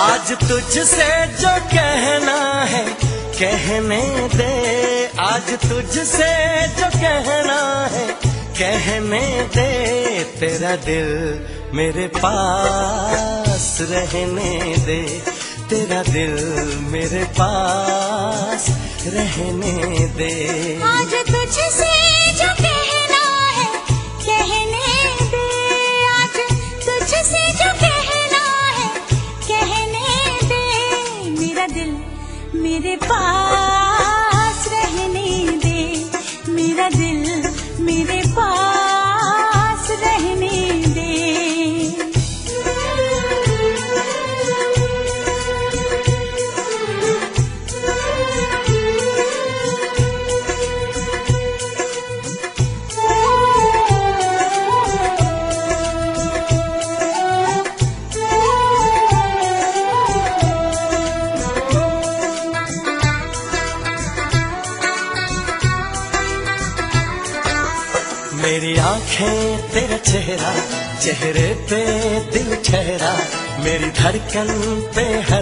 आज तुझसे जो कहना है, कहने दे। आज तुझसे जो कहना है, कहने दे। तेरा दिल मेरे पास रहने दे। तेरा दिल मेरे पास रहने दे। आज तुझसे मेरे पास मेरी आँखें तेरा चेहरा चेहरे पे दिल ठहरा मेरी धड़कन पे पहरा